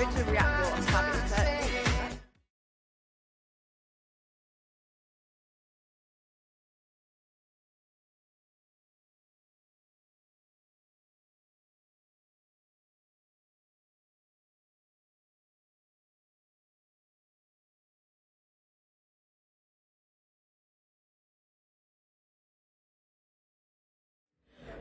Richard Riakporhe and Fabio Turchi.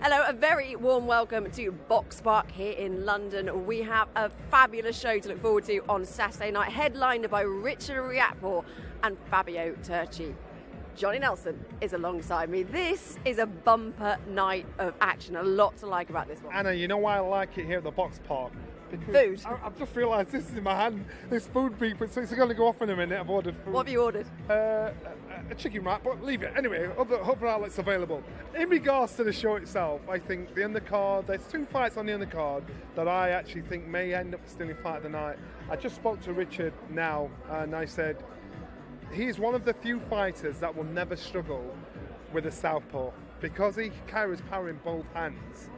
Hello, a very warm welcome to Box Park here in London. We have a fabulous show to look forward to on Saturday night, headlined by Richard Riakporhe and Fabio Turchi. Johnny Nelson is alongside me. This is a bumper night of action. A lot to like about this one. Anna, you know why I like it here at the Box Park? Food. I, I've just realised this is in my hand. This food beep, so it's going to go off in a minute. I've ordered food. What have you ordered? Uh, a, a chicken wrap, but leave it. Anyway, other, other outlets available. In regards to the show itself, I think the undercard, there's two fights on the undercard that I actually think may end up stealing fight of the night. I just spoke to Richard now, and I said, he's one of the few fighters that will never struggle with a southpaw because he carries power in both hands.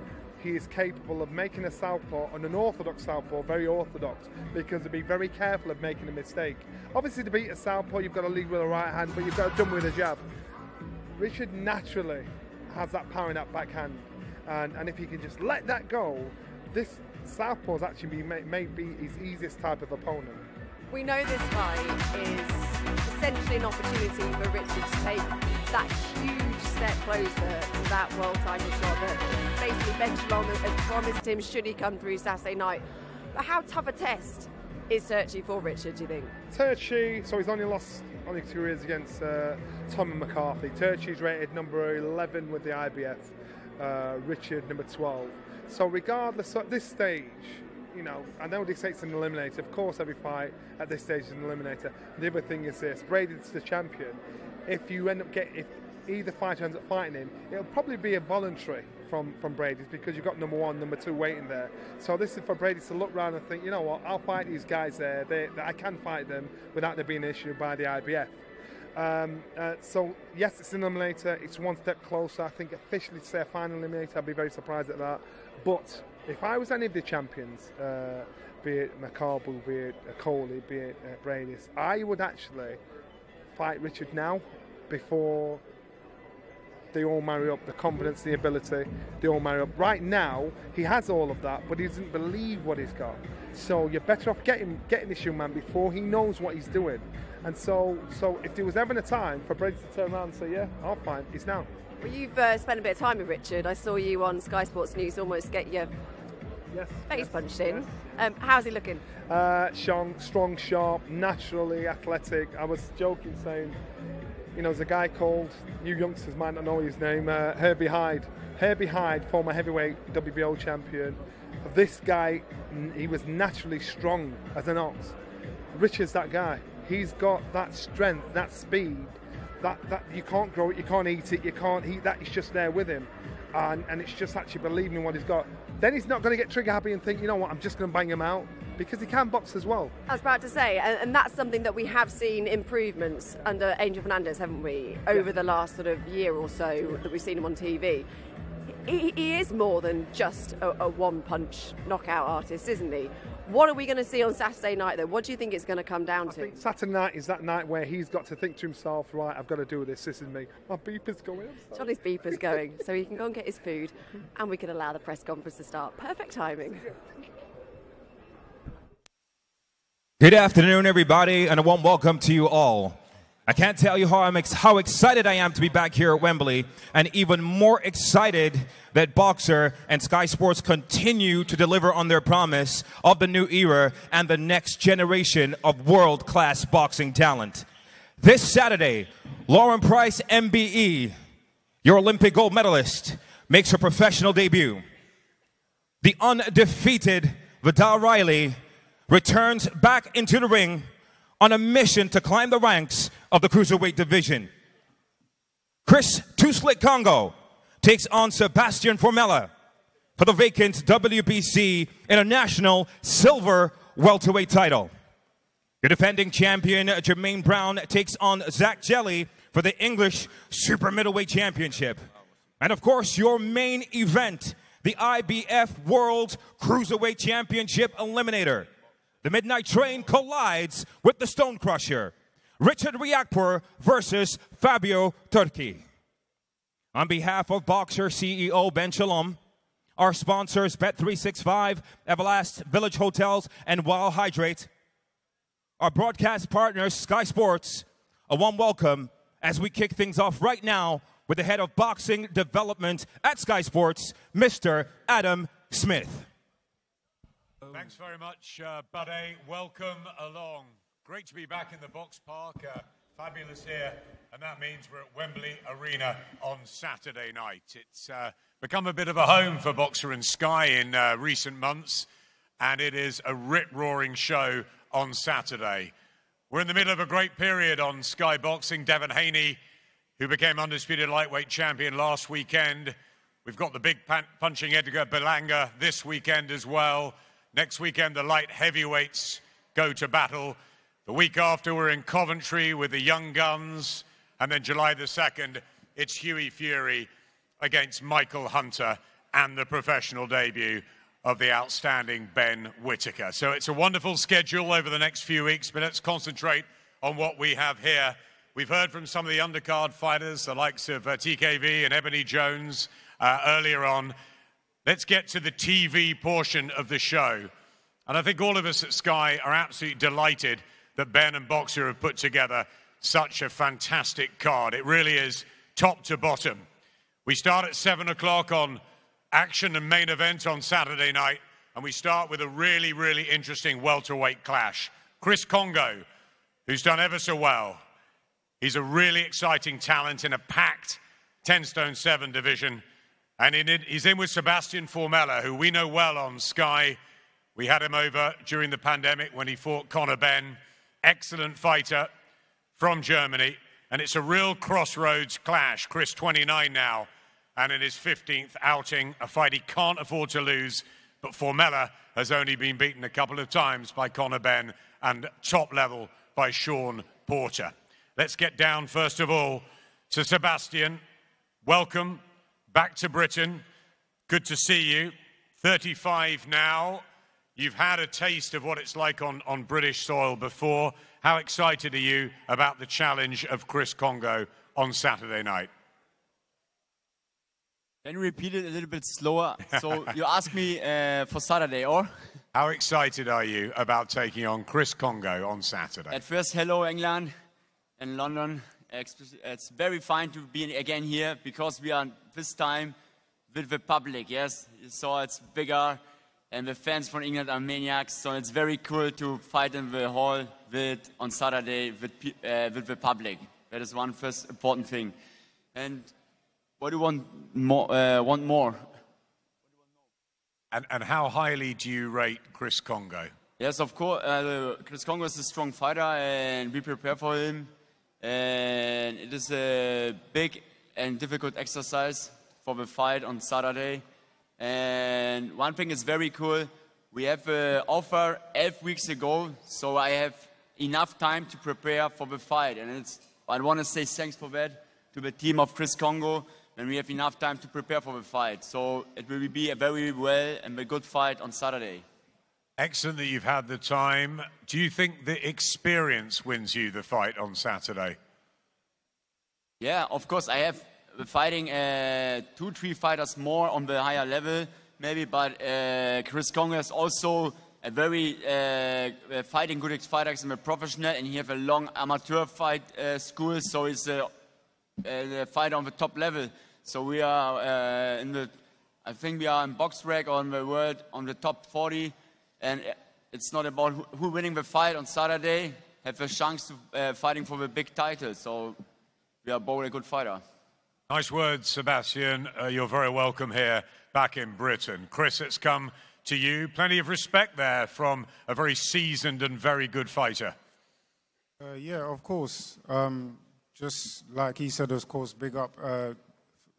He is capable of making a southpaw and an orthodox southpaw very orthodox because to be very careful of making a mistake. Obviously, to beat a southpaw, you've got to lead with a right hand, but you've got to jump with a jab. Richard naturally has that power in that backhand, and, and if he can just let that go, this southpaw is actually may, may be his easiest type of opponent. We know this fight is essentially an opportunity for Richard to take that huge step closer to that world title shot that basically Ben Shalom has promised him should he come through Saturday night. But how tough a test is Turchi for Richard, do you think? Turchi, so he's only lost only two years against uh, Tom McCarthy. Turchi's rated number 11 with the IBF, uh, Richard number 12. So regardless at this stage, you know, I know it's an eliminator. Of course, every fight at this stage is an eliminator. The other thing is this: Briedis the champion. If you end up getting, if either fighter ends up fighting him, it'll probably be a voluntary from from Briedis because you've got number one, number two waiting there. So this is for Brady to look round and think, you know what, I'll fight these guys there. They, they, I can fight them without there being an issue by the IBF. Um, uh, so yes, it's an eliminator. It's one step closer. I think officially to say a final eliminator, I'd be very surprised at that. But if I was any of the champions, uh, be it Makabu, be it Coley, be it uh, Briedis, I would actually fight Richard now before they all marry up. The confidence, the ability, they all marry up. Right now, he has all of that, but he doesn't believe what he's got. So you're better off getting getting this young man before he knows what he's doing. And so, so if there was ever a time for Brady to turn around and say, "Yeah, I'll fight," it's now. Well, you've uh, spent a bit of time with Richard. I saw you on Sky Sports News almost get your Yes. face yes, punched in. yes. Um, how's he looking? Uh, strong, strong, sharp, naturally athletic. I was joking saying, you know, there's a guy called, you youngsters might not know his name, uh, Herbie Hide. Herbie Hide, former heavyweight WBO champion. This guy, he was naturally strong as an ox. Richard's that guy. He's got that strength, that speed, that, that you can't grow it, you can't eat it, you can't eat that. It's just there with him. And, and it's just actually believing in what he's got. Then he's not going to get trigger happy and think, you know what, I'm just going to bang him out because he can box as well. I was about to say, and, and that's something that we have seen improvements under Angel Fernandez, haven't we, over the last sort of year or so that we've seen him on TV. He, he is more than just a, a one punch knockout artist, isn't he? What are we going to see on Saturday night, though? What do you think it's going to come down I to? think Saturday night is that night where he's got to think to himself, right, I've got to do this. This is me. My beeper's going. Johnny's beeper's going, so he can go and get his food, and we can allow the press conference to start. Perfect timing. Good afternoon, everybody, and a warm welcome to you all. I can't tell you how I'm ex- how excited I am to be back here at Wembley, and even more excited that Boxxer and Sky Sports continue to deliver on their promise of the new era and the next generation of world-class boxing talent. This Saturday, Lauren Price, MBE, your Olympic gold medalist, makes her professional debut. The undefeated Viddal Riley returns back into the ring on a mission to climb the ranks of the cruiserweight division. Chris Too Slick Kongo takes on Sebastian Formella for the vacant WBC International Silver Welterweight title. Your defending champion Jermaine Brown takes on Zach Chelli for the English Super Middleweight Championship. And of course, your main event, the IBF World Cruiserweight Championship Eliminator. The Midnight Train collides with the Stone Crusher. Richard Riakporhe versus Fabio Turchi. On behalf of Boxxer CEO Ben Shalom, our sponsors Bet365, Everlast, Village Hotels, and Wild Hydrate, our broadcast partners Sky Sports, a warm welcome as we kick things off right now with the head of boxing development at Sky Sports, Mr. Adam Smith. Thanks very much, uh, Buddy. Welcome along. Great to be back in the box park. Uh, fabulous here. And that means we're at Wembley Arena on Saturday night. It's uh, become a bit of a home for Boxxer and Sky in uh, recent months. And it is a rip roaring show on Saturday. We're in the middle of a great period on Sky Boxing. Devin Haney, who became undisputed lightweight champion last weekend. We've got the big punching Edgar Berlanga this weekend as well. Next weekend, the light heavyweights go to battle. The week after, we're in Coventry with the Young Guns. And then July the 2nd, it's Hughie Fury against Michael Hunter and the professional debut of the outstanding Ben Whitaker. So it's a wonderful schedule over the next few weeks, but let's concentrate on what we have here. We've heard from some of the undercard fighters, the likes of uh, TKV and Ebony Jones uh, earlier on. Let's get to the TV portion of the show. And I think all of us at Sky are absolutely delighted that Ben and Boxxer have put together such a fantastic card. It really is top to bottom. We start at 7 o'clock on action and main event on Saturday night, and we start with a really, really interesting welterweight clash. Chris Kongo, who's done ever so well. He's a really exciting talent in a packed 10 stone 7 division and in, he's in with Sebastian Formella, who we know well on Sky. We had him over during the pandemic when he fought Conor Benn. Excellent fighter from Germany. And it's a real crossroads clash. Chris, 29 now, and in his 15th outing, a fight he can't afford to lose. But Formella has only been beaten a couple of times by Conor Benn and top level by Sean Porter. Let's get down, first of all, to Sebastian. Welcome back to Britain. Good to see you. 35 now. You've had a taste of what it's like on, on British soil before. How excited are you about the challenge of Chris Kongo on Saturday night? Can you repeat it a little bit slower? So you asked me uh, for Saturday, or? How excited are you about taking on Chris Kongo on Saturday? At first, hello England and London. It's very fine to be again here because we are this time with the public, yes. So it's bigger and the fans from England are maniacs. So it's very cool to fight in the hall with, on Saturday with, uh, with the public. That is one first important thing. And what do you want more? Uh, want more? And, and how highly do you rate Chris Kongo? Yes, of course. Uh, Chris Kongo is a strong fighter and we prepare for him and it is a big and difficult exercise for the fight on Saturday. And one thing is very cool. We have an offer eight weeks ago, so I have enough time to prepare for the fight. And it's, I want to say thanks for that to the team of Chris Kongo, and we have enough time to prepare for the fight. So it will be a very well and a good fight on Saturday. Excellent that you've had the time. Do you think the experience wins you the fight on Saturday? Yeah, of course. I have fighting uh, two, three fighters more on the higher level, maybe, but uh, Chris Kongo is also a very uh, fighting good fighter in a professional, and he have a long amateur fight uh, school, so he's a, a, fighter on the top level. So we are uh, in the, I think we are in box BoxRec on the world on the top 40 and it's not about who, who winning the fight on Saturday, have a chance to uh, fighting for the big title. So we are both a good fighter. Nice words, Sebastian. Uh, you're very welcome here back in Britain. Chris, it's come to you. Plenty of respect there from a very seasoned and very good fighter. Uh, yeah, of course. Um, just like he said, of course, big up uh,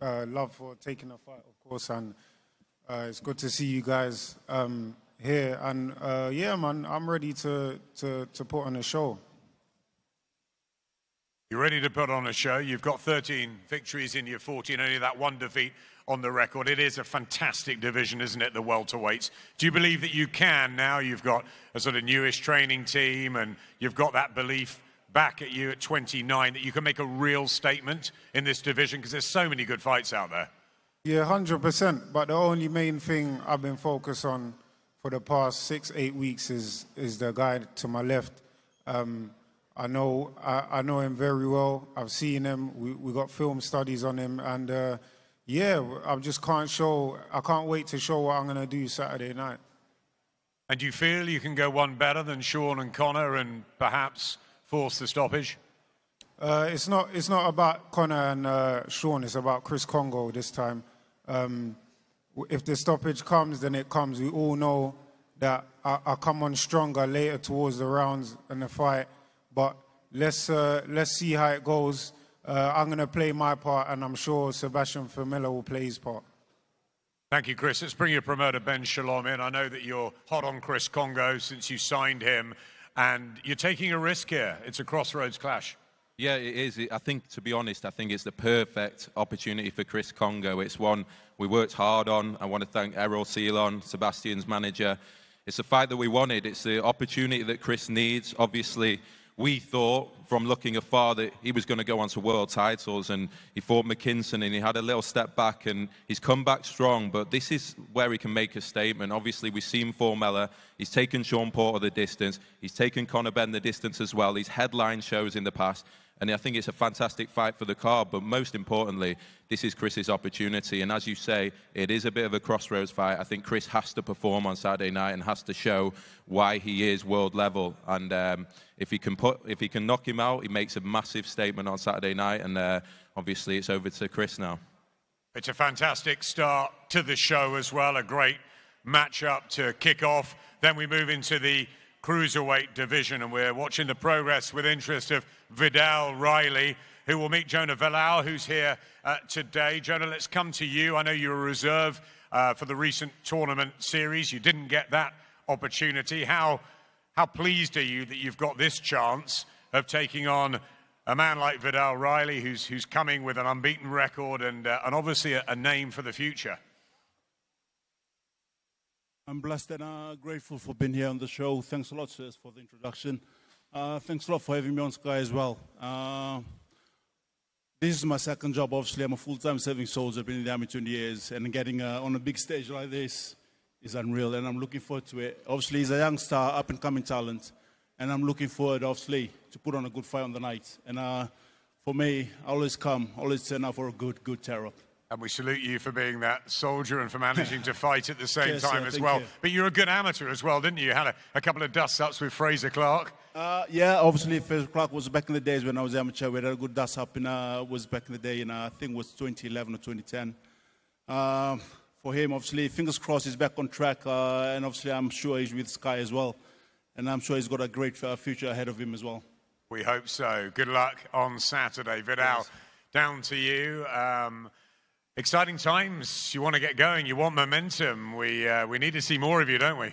uh love for taking a fight, of course, and uh, it's good to see you guys um, here. And uh, yeah, man, I'm ready to, to, to put on a show. You're ready to put on a show. You've got 13 victories in your 14, only that one defeat on the record. It is a fantastic division, isn't it, the welterweights? Do you believe that you can now? You've got a sort of newish training team and you've got that belief back at you at 29 that you can make a real statement in this division because there's so many good fights out there. Yeah, 100%. But the only main thing I've been focused on for the past six, eight weeks is, is the guy to my left. Um, I know I, I, know him very well. I've seen him. We, we got film studies on him, and uh, yeah, I just can't show. I can't wait to show what I'm going to do Saturday night. And do you feel you can go one better than Sean and Conor and perhaps force the stoppage? Uh, it's not. It's not about Conor and uh, Sean. It's about Chris Kongo this time. Um, if the stoppage comes, then it comes. We all know that I, I come on stronger later towards the rounds and the fight. But let's, uh, let's see how it goes. Uh, I'm going to play my part, and I'm sure Sebastian Formella will play his part. Thank you, Chris. Let's bring your promoter, Ben Shalom, in. I know that you're hot on Chris Kongo since you signed him, and you're taking a risk here. It's a crossroads clash. Yeah, it is. I think, to be honest, I think it's the perfect opportunity for Chris Kongo. It's one we worked hard on. I want to thank Erol Ceylan, Sebastian's manager. It's a fight that we wanted. It's the opportunity that Chris needs. Obviously, we thought from looking afar that he was going to go on to world titles and he fought McKinson and he had a little step back and he's come back strong but this is where he can make a statement. Obviously we've seen Formella. He's taken Sean Porter the distance. He's taken Conor Benn the distance as well. He's headline shows in the past and I think it's a fantastic fight for the card. But most importantly, this is Chris's opportunity. And as you say, it is a bit of a crossroads fight. I think Chris has to perform on Saturday night and has to show why he is world level. And um, if he can put, if he can knock him out, he makes a massive statement on Saturday night. And uh, obviously, it's over to Chris now. It's a fantastic start to the show as well. A great matchup to kick off. Then we move into the cruiserweight division, and we're watching the progress with interest of Viddal Riley, who will meet Jonah Vilau, who's here uh, today. Jonah, let's come to you. I know you were a reserve uh, for the recent tournament series. You didn't get that opportunity. How, how pleased are you that you've got this chance of taking on a man like Viddal Riley, who's, who's coming with an unbeaten record and, uh, and obviously a, a name for the future? I'm blessed and uh, grateful for being here on the show. Thanks a lot, sirs, for the introduction. Uh, thanks a lot for having me on Sky as well. Uh, this is my second job. Obviously, I'm a full-time serving soldier. Been in the army 20 years, and getting uh, on a big stage like this is unreal. And I'm looking forward to it. Obviously, he's a young star, up-and-coming talent, and I'm looking forward, obviously, to put on a good fight on the night. And uh, for me, I always come, always turn out for a good, good tear up. And we salute you for being that soldier and for managing to fight at the same yes, time as well. You. But you're a good amateur as well, didn't you? You had a, a couple of dust ups with Fraser Clark. Uh, yeah, obviously Fraser Clark was back in the days when I was amateur. We had a good dust up in uh, was back in the day, in uh, I think it was 2011 or 2010. Uh, for him, obviously, fingers crossed, he's back on track, uh, and obviously, I'm sure he's with Sky as well, and I'm sure he's got a great uh, future ahead of him as well. We hope so. Good luck on Saturday, Viddal. Yes. Down to you. Um, Exciting times. You want to get going. You want momentum. We, uh, we need to see more of you, don't we?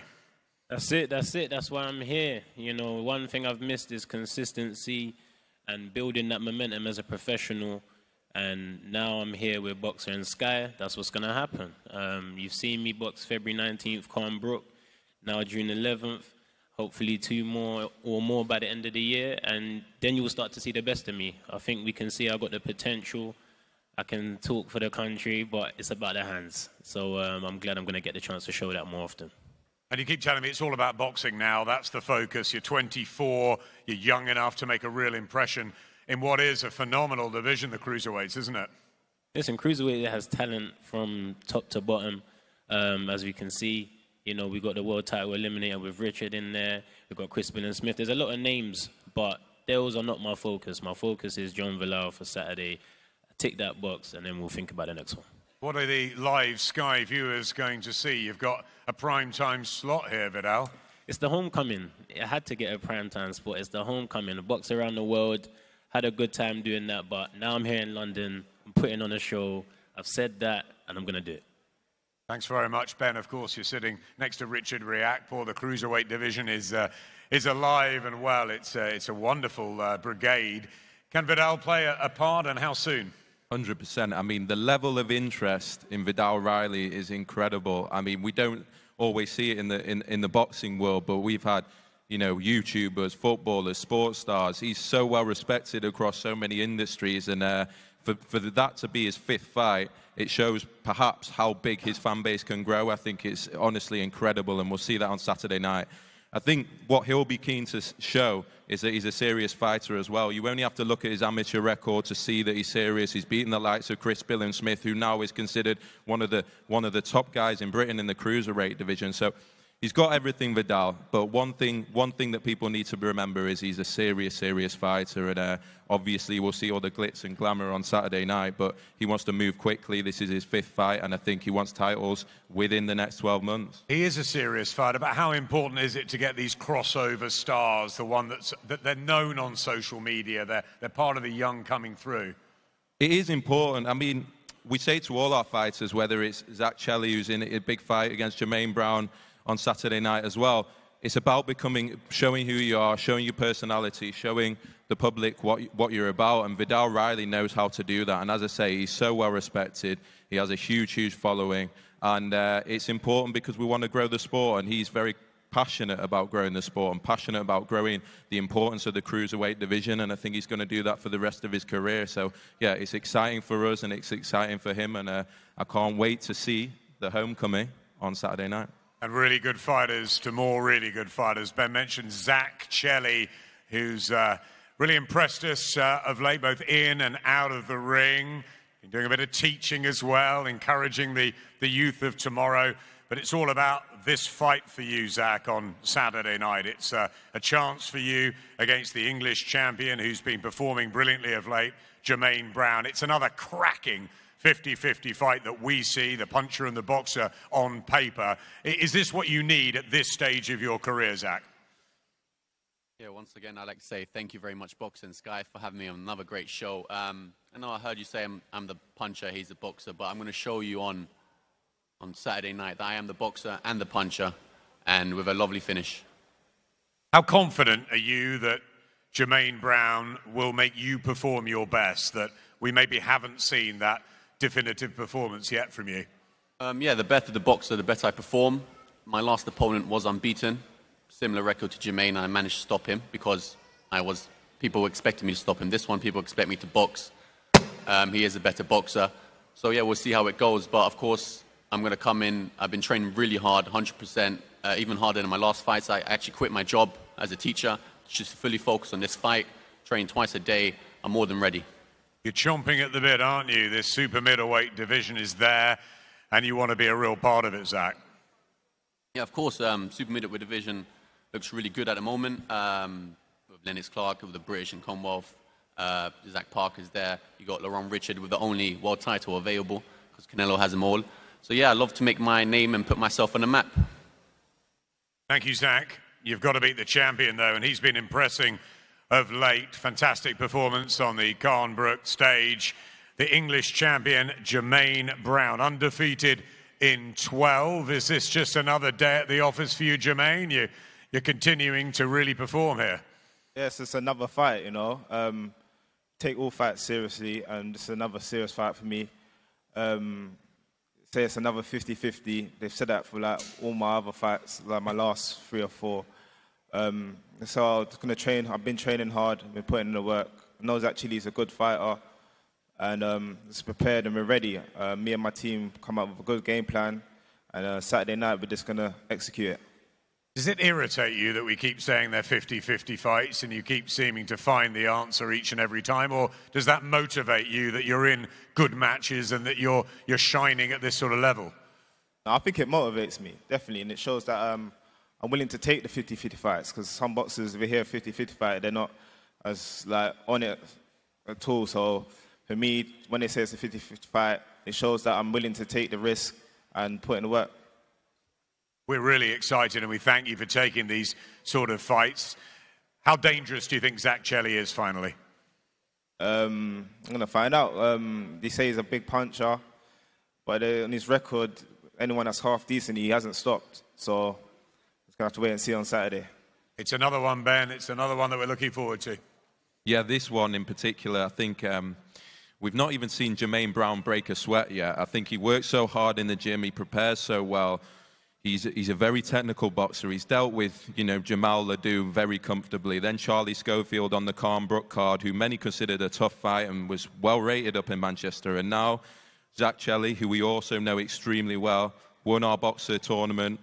That's it. That's it. That's why I'm here. You know, one thing I've missed is consistency and building that momentum as a professional. And now I'm here with Boxxer and Sky. That's what's going to happen. Um, you've seen me box February 19th, Khan Brook. Now June 11th. Hopefully two more or more by the end of the year. And then you will start to see the best of me. I think we can see I've got the potential – I can talk for the country, but it's about the hands. So um, I'm glad I'm going to get the chance to show that more often. And you keep telling me it's all about boxing now. That's the focus. You're 24. You're young enough to make a real impression in what is a phenomenal division, the cruiserweights, isn't it? Listen, cruiserweight has talent from top to bottom. Um, as we can see, you know, we've got the world title eliminator with Richard in there. We've got Chris Billam-Smith. There's a lot of names, but those are not my focus. My focus is John Vilau for Saturday tick that box, and then we'll think about the next one. What are the live Sky viewers going to see? You've got a prime time slot here, Viddal. It's the homecoming. I had to get a prime time spot. It's the homecoming. The box around the world. Had a good time doing that, but now I'm here in London. I'm putting on a show. I've said that, and I'm going to do it. Thanks very much, Ben. Of course, you're sitting next to Richard Riakporhe. The cruiserweight division is, uh, is alive and well. It's, uh, it's a wonderful uh, brigade. Can Viddal play a, a part, and how soon? 100%. I mean, the level of interest in Viddal Riley is incredible. I mean, we don't always see it in the, in, in the boxing world, but we've had, you know, YouTubers, footballers, sports stars. He's so well respected across so many industries. And uh, for, for that to be his fifth fight, it shows perhaps how big his fan base can grow. I think it's honestly incredible, and we'll see that on Saturday night. I think what he'll be keen to show is that he's a serious fighter as well. You only have to look at his amateur record to see that he's serious. He's beaten the likes of Chris Billam-Smith, who now is considered one of the one of the top guys in Britain in the cruiserweight division. So he's got everything Viddal, but one thing, one thing that people need to remember is he's a serious, serious fighter, and uh, obviously we'll see all the glitz and glamour on Saturday night. But he wants to move quickly. This is his fifth fight, and I think he wants titles within the next 12 months. He is a serious fighter, but how important is it to get these crossover stars, the one that's that they're known on social media, they're they're part of the young coming through. It is important. I mean, we say to all our fighters, whether it's Zach Chelli, who's in a big fight against Jermaine Brown on Saturday night as well. It's about becoming, showing who you are, showing your personality, showing the public what, what you're about. And Viddal Riley knows how to do that. And as I say, he's so well respected. He has a huge, huge following. And uh, it's important because we want to grow the sport. And he's very passionate about growing the sport and passionate about growing the importance of the cruiserweight division. And I think he's going to do that for the rest of his career. So, yeah, it's exciting for us and it's exciting for him. And uh, I can't wait to see the homecoming on Saturday night and really good fighters to more really good fighters. Ben mentioned Zach Chelli, who's uh, really impressed us uh, of late, both in and out of the ring. Been doing a bit of teaching as well, encouraging the, the youth of tomorrow. But it's all about this fight for you, Zach, on Saturday night. It's uh, a chance for you against the English champion who's been performing brilliantly of late, Jermaine Brown. It's another cracking 50-50 fight that we see, the puncher and the boxer on paper. Is this what you need at this stage of your career, Zach? Yeah, once again, I'd like to say thank you very much, Boxing Sky, for having me on another great show. Um, I know I heard you say I'm, I'm the puncher, he's the boxer, but I'm going to show you on, on Saturday night that I am the boxer and the puncher, and with a lovely finish. How confident are you that Jermaine Brown will make you perform your best, that we maybe haven't seen that definitive performance yet from you? Um, yeah, the better the boxer, the better I perform. My last opponent was unbeaten. Similar record to Jermaine. I managed to stop him because I was people were expecting me to stop him. This one, people expect me to box. Um, he is a better boxer. So yeah, we'll see how it goes. But of course, I'm going to come in. I've been training really hard, 100%, uh, even harder than my last fights. I actually quit my job as a teacher just fully focus on this fight. Train twice a day. I'm more than ready. You're chomping at the bit, aren't you? This super middleweight division is there, and you want to be a real part of it, Zach. Yeah, of course. Um, super middleweight division looks really good at the moment. Um, with Lennox Clark, with the British and Commonwealth, uh, Zach Parker's there. You got Lerrone Richard with the only world title available because Canelo has them all. So yeah, I love to make my name and put myself on the map. Thank you, Zach. You've got to beat the champion though, and he's been impressing of late. Fantastic performance on the Khan Brook stage. The English champion, Jermaine Brown, undefeated in 12. Is this just another day at the office for you, Jermaine? You, you're continuing to really perform here. Yes, it's another fight, you know. Um, take all fights seriously, and it's another serious fight for me. Um, say it's another 50-50. They've said that for like all my other fights, like my last three or four. Um, so I'm just going to train. I've been training hard. I've been putting in the work. I know Zach Chelli is a good fighter. And um, just prepared and we're ready. Uh, me and my team come up with a good game plan. And uh, Saturday night, we're just going to execute it. Does it irritate you that we keep saying they're 50-50 fights and you keep seeming to find the answer each and every time? Or does that motivate you that you're in good matches and that you're, you're shining at this sort of level? I think it motivates me, definitely. And it shows that um, I'm willing to take the 50-50 fights because some boxers over here 50-50 fight, they're not as like on it at all. So for me, when they say it's a 50-50 fight, it shows that I'm willing to take the risk and put in the work. We're really excited and we thank you for taking these sort of fights. How dangerous do you think Zach Chelli is finally? Um, I'm going to find out. Um, they say he's a big puncher, but uh, on his record, anyone that's half decent, he hasn't stopped. So Gonna have to wait and see on Saturday. It's another one, Ben. It's another one that we're looking forward to. Yeah, this one in particular, I think um, We've not even seen Jermaine Brown break a sweat yet. I think he works so hard in the gym, he prepares so well. He's, he's a very technical Boxxer. He's dealt with, you know, Jamal Ledoux very comfortably. Then Charlie Schofield on the Khan Brook card, who many considered a tough fight and was well rated up in Manchester. And now Zach Chelli, who we also know extremely well, won our boxer tournament,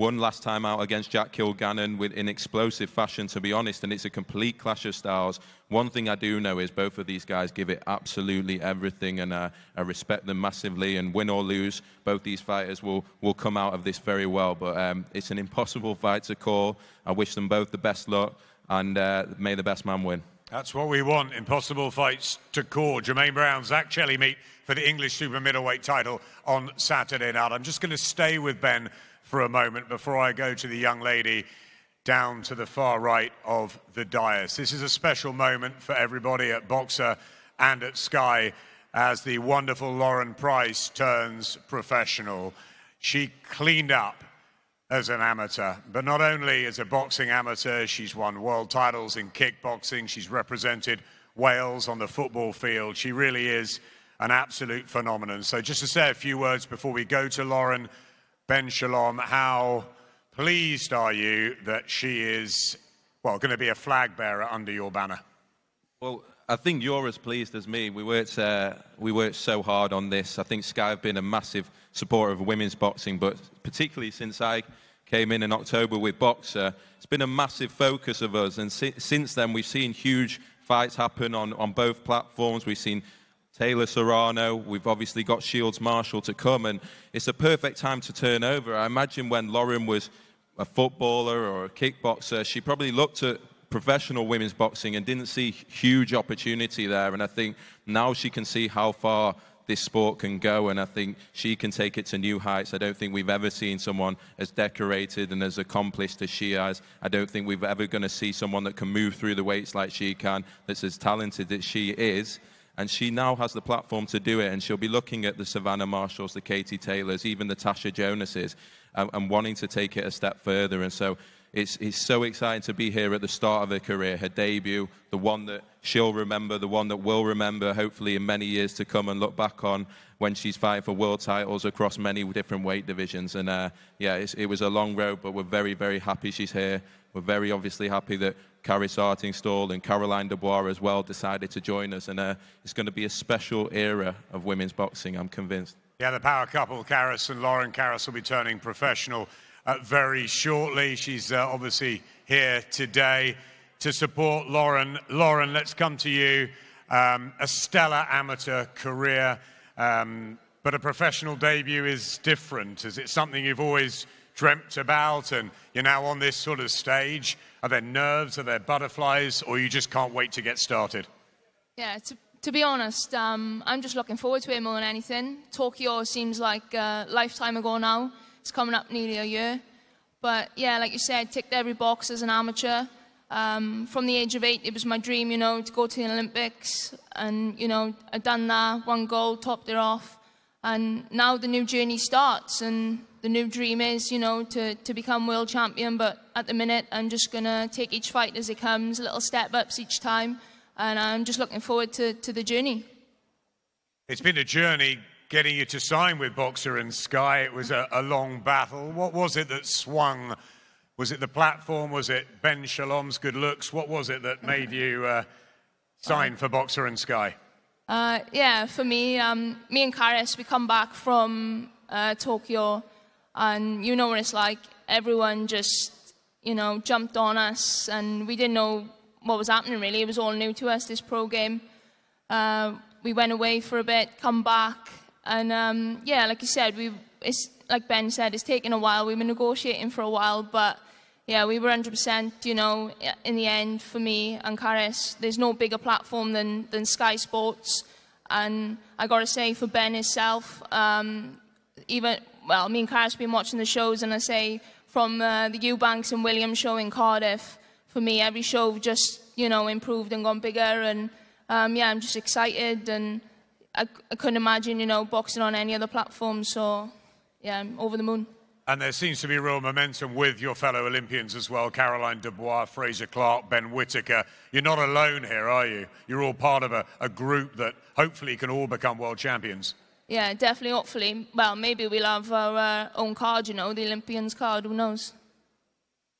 won last time out against Jack Kilgannon with, in explosive fashion, to be honest, and it's a complete clash of styles. One thing I do know is both of these guys give it absolutely everything, and uh, I respect them massively. And win or lose, both these fighters will, will come out of this very well. But um, it's an impossible fight to call. I wish them both the best luck, and uh, may the best man win. That's what we want. Impossible fights to call. Jermaine Brown, Zach Chelli meet for the English super middleweight title on Saturday night. I'm just going to stay with Ben for a moment before I go to the young lady down to the far right of the dais. This is a special moment for everybody at Boxxer and at Sky as the wonderful Lauren Price turns professional. She cleaned up as an amateur, but not only as a boxing amateur, she's won world titles in kickboxing, she's represented Wales on the football field. She really is an absolute phenomenon. So just to say a few words before we go to Lauren, Ben Shalom, how pleased are you that she is, well, going to be a flag bearer under your banner? Well, I think you're as pleased as me. We worked, uh, we worked so hard on this. I think Sky have been a massive supporter of women's boxing, but particularly since I came in in October with Boxxer, it's been a massive focus of us. And si since then, we've seen huge fights happen on, on both platforms. We've seen Taylor Serrano. We've obviously got Shields Marshall to come, and it's a perfect time to turn over. I imagine when Lauren was a footballer or a kickboxer, she probably looked at professional women's boxing and didn't see huge opportunity there. And I think now she can see how far this sport can go, and I think she can take it to new heights. I don't think we've ever seen someone as decorated and as accomplished as she has. I don't think we've ever going to see someone that can move through the weights like she can, that's as talented as she is and she now has the platform to do it, and she'll be looking at the Savannah Marshalls, the Katie Taylors, even the Tasha Jonases, and, and wanting to take it a step further. And so it's, it's so exciting to be here at the start of her career, her debut, the one that she'll remember, the one that we'll remember, hopefully in many years to come and look back on when she's fighting for world titles across many different weight divisions. And uh, yeah, it was a long road, but we're very, very happy she's here. We're very obviously happy that Karis Artingstall and Caroline Dubois as well decided to join us. And uh, it's going to be a special era of women's boxing, I'm convinced. Yeah, the power couple, Karis and Lauren Karis, will be turning professional uh, very shortly. She's uh, obviously here today to support Lauren. Lauren, let's come to you. Um, a stellar amateur career, um, but a professional debut is different. Is it something you've always dreamt about and you're now on this sort of stage? Are there nerves? Are there butterflies? Or you just can't wait to get started? Yeah, to, to be honest, um, I'm just looking forward to it more than anything. Tokyo seems like a lifetime ago now. It's coming up nearly a year. But yeah, like you said, ticked every box as an amateur. Um, from the age of eight, it was my dream, you know, to go to the Olympics. And, you know, I'd done that, one gold, topped it off. And now the new journey starts. And the new dream is, you know, to, to become world champion. But at the minute, I'm just going to take each fight as it comes, little step ups each time. And I'm just looking forward to, to the journey. It's been a journey getting you to sign with Boxxer and Sky. It was a, a long battle. What was it that swung? Was it the platform? Was it Ben Shalom's good looks? What was it that made you uh, sign for Boxxer and Sky? Uh, yeah, for me, um, me and Karis, we come back from uh, Tokyo and you know what it's like. Everyone just, you know, jumped on us, and we didn't know what was happening really. It was all new to us, this pro game. Uh, we went away for a bit, come back, and um, yeah, like you said, we it's like Ben said, it's taken a while. We've been negotiating for a while, but yeah, we were 100%, you know, in the end, for me and Karis, there's no bigger platform than, than Sky Sports. And I got to say, for Ben himself, um, even well, me and Karis have been watching the shows, and I say from uh, the Eubanks and Williams show in Cardiff, for me, every show just, you know, improved and gone bigger. And um, yeah, I'm just excited, and I, I couldn't imagine, you know, boxing on any other platform. So yeah, I'm over the moon. And there seems to be real momentum with your fellow Olympians as well Caroline Dubois, Fraser Clark, Ben Whitaker. You're not alone here, are you? You're all part of a, a group that hopefully can all become world champions. Yeah, definitely, hopefully. Well, maybe we'll have our uh, own card, you know, the Olympians card, who knows?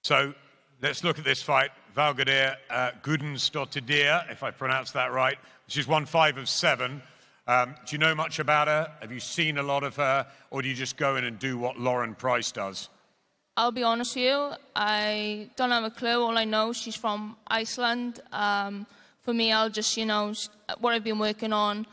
So let's look at this fight. Valgadir uh, Gudensdottir, if I pronounce that right. She's won five of seven. Um, do you know much about her? Have you seen a lot of her? Or do you just go in and do what Lauren Price does? I'll be honest with you, I don't have a clue. All I know, she's from Iceland. Um, for me, I'll just, you know, what I've been working on,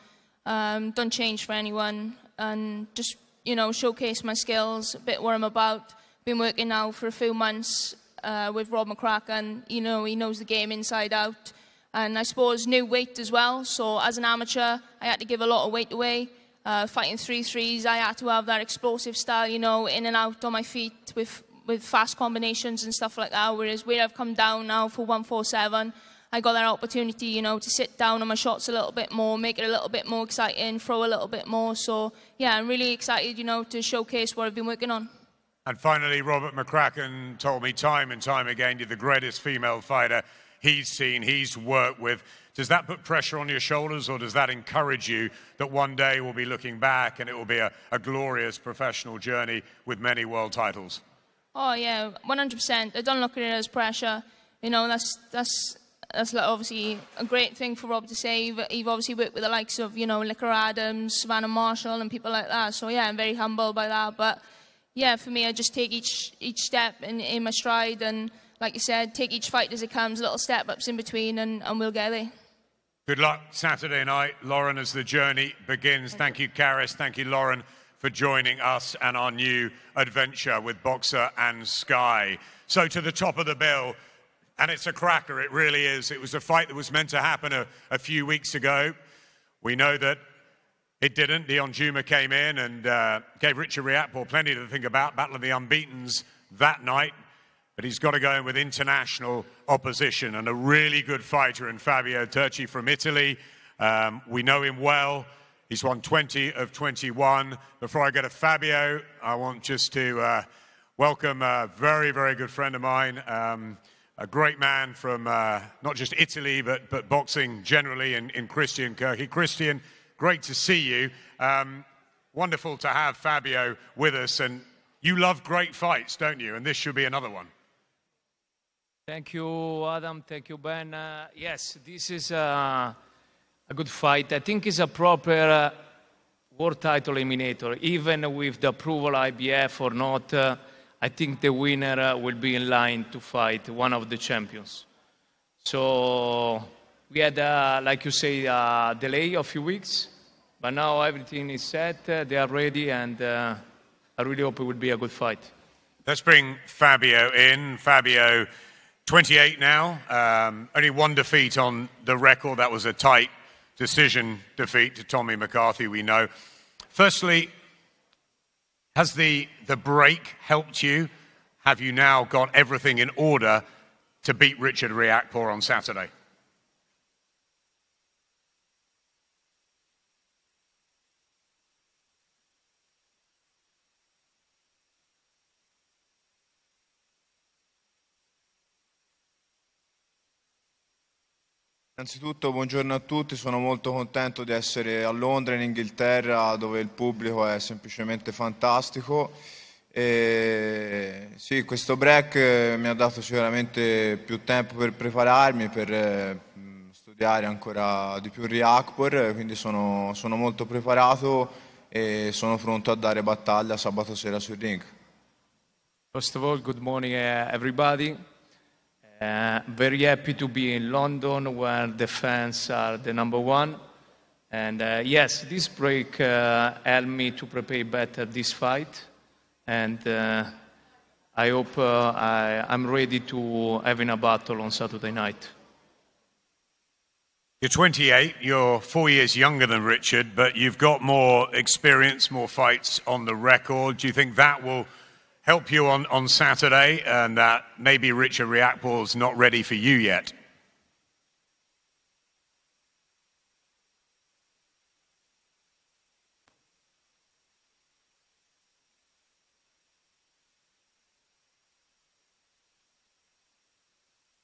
um, don't change for anyone, and just, you know, showcase my skills, a bit what I'm about. Been working now for a few months uh, with Rob McCracken. You know, he knows the game inside out. And I suppose new weight as well. So as an amateur, I had to give a lot of weight away. Uh, fighting three threes, I had to have that explosive style, you know, in and out on my feet with with fast combinations and stuff like that. Whereas where I've come down now for 147, I got that opportunity, you know, to sit down on my shots a little bit more, make it a little bit more exciting, throw a little bit more. So yeah, I'm really excited, you know, to showcase what I've been working on. And finally, Robert McCracken told me time and time again you're the greatest female fighter he's seen, he's worked with. Does that put pressure on your shoulders or does that encourage you that one day we'll be looking back and it will be a, a glorious professional journey with many world titles? Oh, yeah, 100%. I don't look at it as pressure. You know, that's, that's, that's obviously a great thing for Rob to say. You've, you've obviously worked with the likes of, you know, Nicola Adams, Savannah Marshall and people like that. So, yeah, I'm very humble by that. But, yeah, for me, I just take each, each step in, in my stride and like you said, take each fight as it comes, little step ups in between, and, and we'll get there. Good luck Saturday night, Lauren, as the journey begins. Thank you, Karis. Thank you, Lauren, for joining us and our new adventure with Boxxer and Sky. So, to the top of the bill, and it's a cracker, it really is. It was a fight that was meant to happen a, a few weeks ago. We know that it didn't. Deion Jumah came in and uh, gave Richard Riakporhe plenty to think about, Battle of the Unbeatens that night but he's got to go in with international opposition and a really good fighter in Fabio Turchi from Italy. Um, we know him well. He's won 20 of 21. Before I go to Fabio, I want just to uh, welcome a very, very good friend of mine, um, a great man from uh, not just Italy, but, but boxing generally, in, in Christian Cherchi. Christian, great to see you. Um, wonderful to have Fabio with us. And you love great fights, don't you? And this should be another one. Thank you, Adam. Thank you, Ben. Uh, yes, this is uh, a good fight. I think it's a proper uh, world title eliminator. Even with the approval IBF or not, uh, I think the winner uh, will be in line to fight one of the champions. So we had, uh, like you say, a delay of a few weeks, but now everything is set. they are ready, and I really hope it will be a good fight. Let's bring Fabio in. Fabio 28 now, um, only one defeat on the record. That was a tight decision defeat to Tommy McCarthy, we know. Firstly, has the, the break helped you? Have you now got everything in order to beat Richard Riakporhe on Saturday? Innanzitutto buongiorno a tutti, sono molto contento di essere a Londra in Inghilterra dove il pubblico è semplicemente fantastico. E sì, questo break eh, mi ha dato sicuramente più tempo per prepararmi, per eh, studiare ancora di più Reactor, quindi sono, sono molto preparato e sono pronto a dare battaglia sabato sera sul ring. First of all, good morning everybody. Uh, very happy to be in London where the fans are the number one. And uh, yes, this break uh, helped me to prepare better this fight. And uh, I hope uh, I, I'm ready to having a battle on Saturday night. You're 28, you're four years younger than Richard, but you've got more experience, more fights on the record. Do you think that will help you on, on Saturday, and uh, maybe Richard Reactball's not ready for you yet.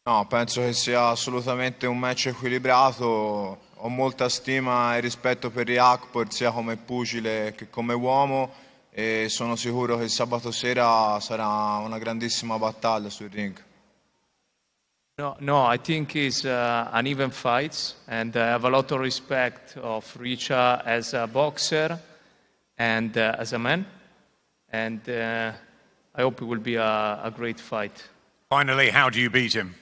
No, penso che sia assolutamente un match equilibrato. Ho molta stima e rispetto per Riakpor sia come pugile che come uomo e sono sicuro che sabato sera sarà una grandissima battaglia sul ring. No, no, I think it's uh, an even fight, and I have a lot of respect of Richa as a boxer and uh, as a man, and uh, I hope it will be a, a great fight. Finally, how do you beat him?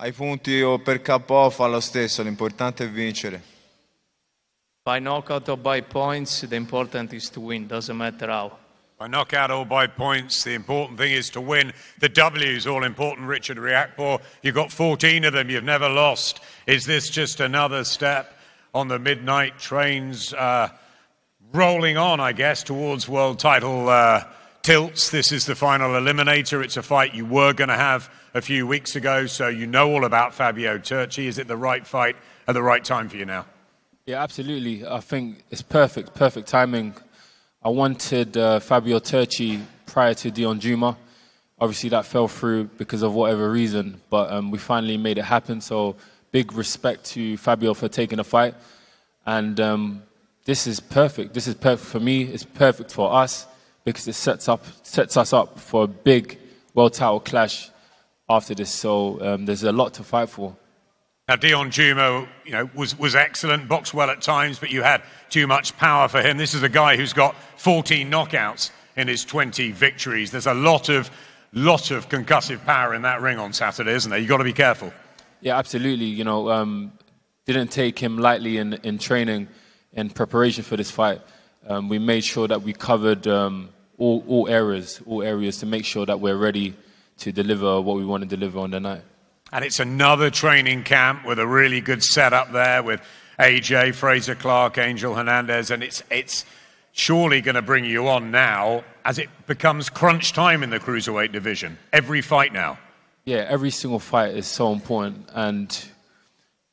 Ai punti o per KO fa lo stesso, l'importante è vincere. By knockout or by points, the important is to win, doesn't matter how. By knockout or by points, the important thing is to win. The W is all important, Richard Riakporhe. You've got 14 of them, you've never lost. Is this just another step on the midnight trains uh, rolling on, I guess, towards world title uh, tilts? This is the final eliminator. It's a fight you were going to have a few weeks ago, so you know all about Fabio Turchi. Is it the right fight at the right time for you now? Yeah, absolutely. I think it's perfect, perfect timing. I wanted uh, Fabio Turchi prior to Deion Jumah. Obviously, that fell through because of whatever reason, but um, we finally made it happen. So, big respect to Fabio for taking the fight. And um, this is perfect. This is perfect for me. It's perfect for us because it sets up sets us up for a big world title clash after this. So um, there's a lot to fight for. Now, Deion Jumah, you know, was, was excellent, boxed well at times, but you had too much power for him. This is a guy who's got 14 knockouts in his 20 victories. There's a lot of, lot of concussive power in that ring on Saturday, isn't there? You've got to be careful. Yeah, absolutely. You know, um, didn't take him lightly in, in training in preparation for this fight. Um, we made sure that we covered um, all, all areas, all areas to make sure that we're ready to deliver what we want to deliver on the night. And it's another training camp with a really good setup there with AJ, Fraser Clark, Angel Fernandez, and it's, it's surely going to bring you on now as it becomes crunch time in the cruiserweight division. Every fight now. Yeah, every single fight is so important. And,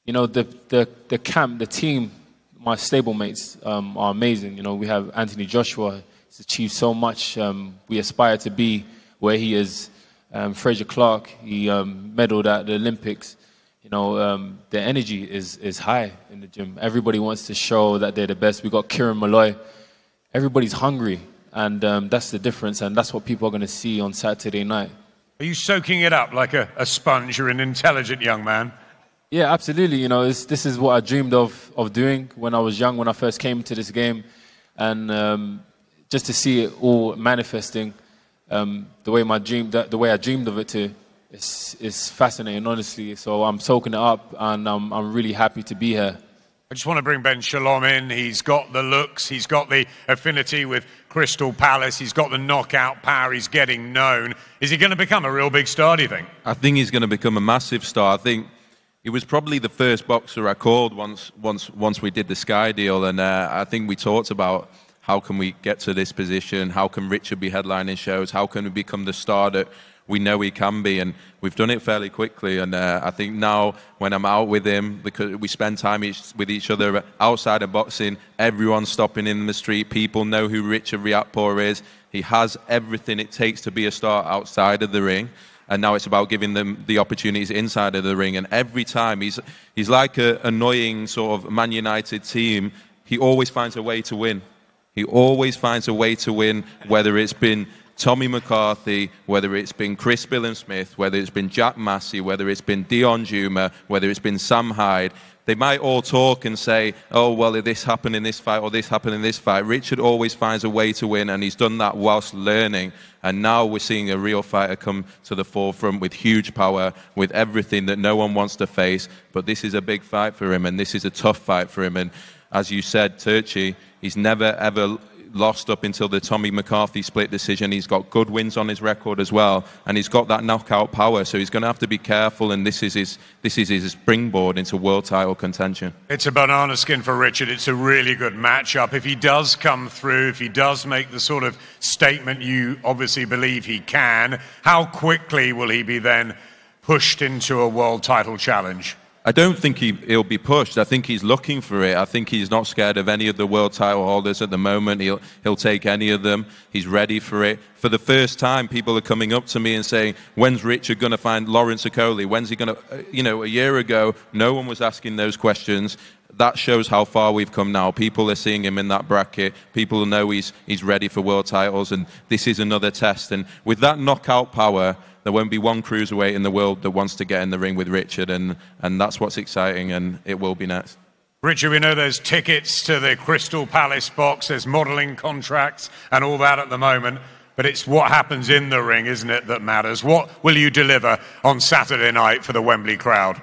you know, the, the, the camp, the team, my stablemates um, are amazing. You know, we have Anthony Joshua. He's achieved so much. Um, we aspire to be where he is um, Fraser Clark, he um, medaled at the Olympics. You know, um, the energy is, is high in the gym. Everybody wants to show that they're the best. We got Kieran Molloy. Everybody's hungry, and um, that's the difference, and that's what people are going to see on Saturday night. Are you soaking it up like a, a sponge? You're an intelligent young man. Yeah, absolutely. You know, this is what I dreamed of of doing when I was young, when I first came to this game, and um, just to see it all manifesting um, the way my dream, the, the, way I dreamed of it to, is, is fascinating, honestly. So I'm soaking it up, and I'm, I'm really happy to be here. I just want to bring Ben Shalom in. He's got the looks, he's got the affinity with Crystal Palace, he's got the knockout power, he's getting known. Is he going to become a real big star, do you think? I think he's going to become a massive star. I think he was probably the first boxer I called once, once, once we did the Sky deal, and uh, I think we talked about how can we get to this position? How can Richard be headlining shows? How can we become the star that we know he can be? And we've done it fairly quickly. And uh, I think now, when I'm out with him, because we spend time each, with each other outside of boxing, everyone's stopping in the street. People know who Richard Riakporhe is. He has everything it takes to be a star outside of the ring and now it's about giving them the opportunities inside of the ring. And every time he's he's like an annoying sort of Man United team. He always finds a way to win. He always finds a way to win, whether it's been Tommy McCarthy, whether it's been Chris Billam-Smith, whether it's been Jack Massey, whether it's been Deion Jumah, whether it's been Sam Hyde. They might all talk and say, oh, well, this happened in this fight or this happened in this fight. Richard always finds a way to win, and he's done that whilst learning. And now we're seeing a real fighter come to the forefront with huge power, with everything that no one wants to face. But this is a big fight for him, and this is a tough fight for him. And as you said, Turchi, He's never ever lost up until the Tommy McCarthy split decision. He's got good wins on his record as well, and he's got that knockout power. So he's going to have to be careful, and this is his this is his springboard into world title contention. It's a banana skin for Richard. It's a really good matchup. If he does come through, if he does make the sort of statement you obviously believe he can, how quickly will he be then pushed into a world title challenge? I don't think he, he'll be pushed. I think he's looking for it. I think he's not scared of any of the world title holders at the moment. He'll, he'll take any of them. He's ready for it. For the first time, people are coming up to me and saying, when's Richard going to find Lawrence Okolie? When's he going to, uh, you know, a year ago, no one was asking those questions. That shows how far we've come now. People are seeing him in that bracket. People know he's, he's ready for world titles, and this is another test. And with that knockout power, there won't be one cruiserweight in the world that wants to get in the ring with Richard, and, and that's what's exciting, and it will be next. Richard, we know there's tickets to the Crystal Palace box, there's modelling contracts and all that at the moment, but it's what happens in the ring, isn't it, that matters? What will you deliver on Saturday night for the Wembley crowd?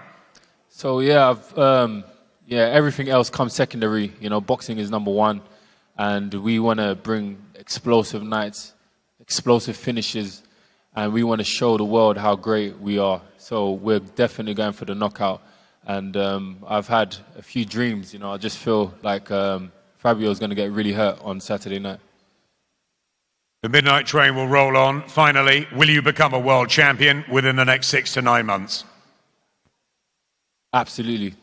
So yeah, I've, um, yeah, everything else comes secondary. You know, boxing is number one, and we want to bring explosive nights, explosive finishes, and we want to show the world how great we are. So we're definitely going for the knockout. And um, I've had a few dreams. You know, I just feel like um, Fabio is going to get really hurt on Saturday night. The midnight train will roll on. Finally, will you become a world champion within the next six to nine months? Absolutely.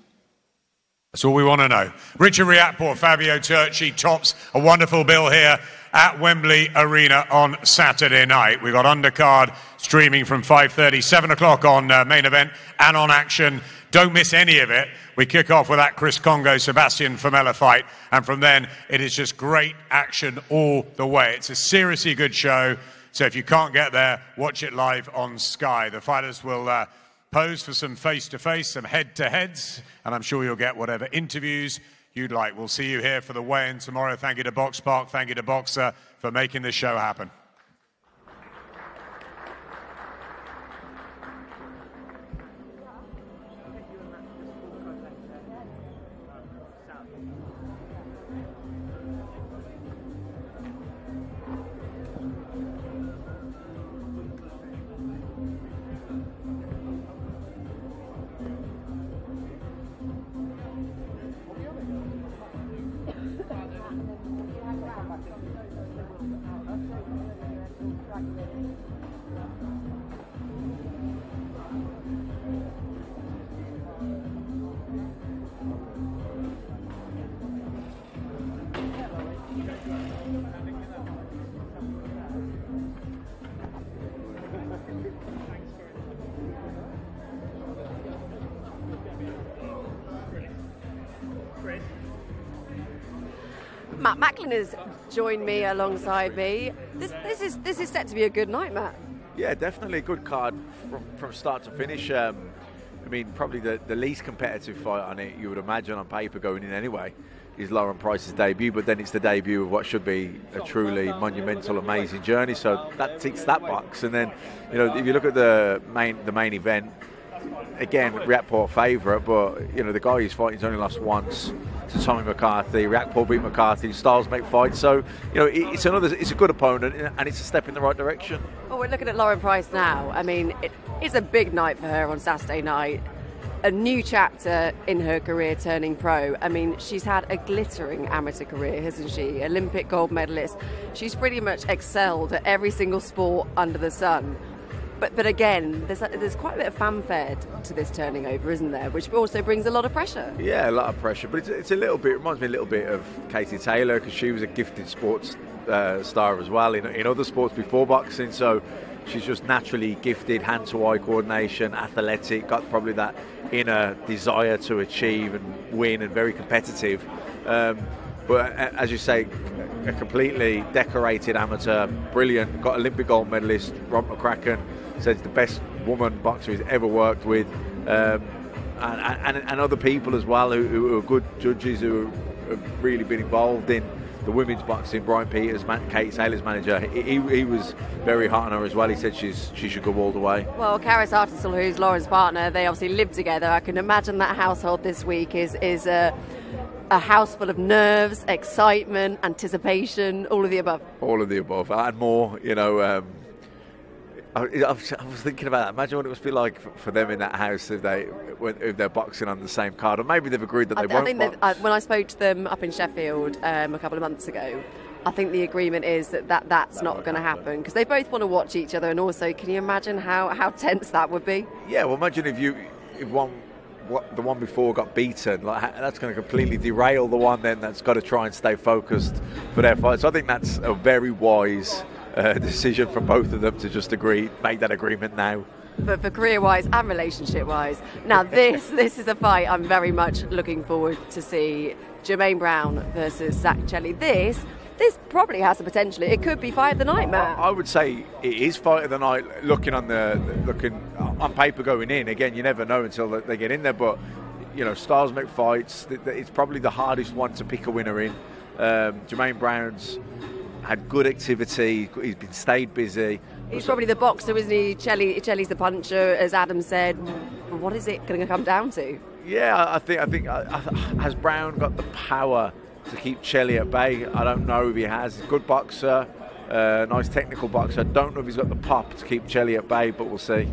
That's all we want to know. Richard Riakporhe, Fabio Turchi tops a wonderful bill here at Wembley Arena on Saturday night. We've got undercard streaming from 5.30, 7 o'clock on uh, main event and on action. Don't miss any of it. We kick off with that Chris Kongo, Sebastian Formella fight, and from then it is just great action all the way. It's a seriously good show, so if you can't get there, watch it live on Sky. The fighters will uh, pose for some face-to-face, some head-to-heads, and I'm sure you'll get whatever interviews you'd like. We'll see you here for the weigh-in tomorrow. Thank you to Box Park. Thank you to Boxxer for making this show happen. Macklin has joined me alongside me. This, this is this is set to be a good night, Matt. Yeah, definitely a good card from, from start to finish. Um, I mean, probably the, the least competitive fight on it, you would imagine on paper going in anyway, is Lauren Price's debut, but then it's the debut of what should be a truly monumental, amazing journey. So that ticks that box. And then, you know, if you look at the main the main event, again, Riakporhe favourite, but you know the guy he's fighting has only lost once to Tommy McCarthy. Riakporhe beat McCarthy. Styles make fights, so you know it's another. It's a good opponent, and it's a step in the right direction. Well, we're looking at Lauren Price now. I mean, it, it's a big night for her on Saturday night. A new chapter in her career turning pro. I mean, she's had a glittering amateur career, hasn't she? Olympic gold medalist. She's pretty much excelled at every single sport under the sun. But, but again, there's, there's quite a bit of fanfare to this turning over, isn't there? Which also brings a lot of pressure. Yeah, a lot of pressure, but it's, it's a little bit. Reminds me a little bit of Katie Taylor because she was a gifted sports uh, star as well in, in other sports before boxing. So she's just naturally gifted, hand-to-eye coordination, athletic, got probably that inner desire to achieve and win, and very competitive. Um, but as you say, a completely decorated amateur, brilliant, got Olympic gold medalist Rob McCracken says the best woman boxer he's ever worked with, um, and, and, and, other people as well who, who, are good judges who have really been involved in the women's boxing. Brian Peters, Kate Taylor's manager, he, he, was very hot on her as well. He said she's she should go all the way. Well, Karis Artingstall, who's Lauren's partner, they obviously live together. I can imagine that household this week is is a. a house full of nerves, excitement, anticipation, all of the above. All of the above, and more. You know, um, I, I, was, thinking about that. Imagine what it must be like for, them in that house if they if they're boxing on the same card, or maybe they've agreed that they I, won't. I think uh, when I spoke to them up in Sheffield um, a couple of months ago, I think the agreement is that, that that's not going to happen because they both want to watch each other, and also, can you imagine how, how tense that would be? Yeah, well, imagine if you if one what the one before got beaten, like that's going to completely derail the one then that's got to try and stay focused for their fight. So I think that's a very wise uh, decision from both of them to just agree, make that agreement now. But for career-wise and relationship-wise, now this this is a fight I'm very much looking forward to see. Jermaine Brown versus Zach Chelli. This this probably has the potential. It could be fight of the night, Matt. I would say it is fight of the night. Looking on the looking on paper going in again, you never know until they get in there. But you know, styles make fights. It's probably the hardest one to pick a winner in. Um, Jermaine Brown's had good activity. He's been stayed busy. He's probably the boxer, isn't he? Chelli, Chelli's the puncher, as Adam said. What is it going to come down to? Yeah, I think I think has Brown got the power to keep Chelli at bay. I don't know if he has. He's a good boxer, uh, nice technical boxer. I don't know if he's got the pop to keep Chelli at bay, but we'll see.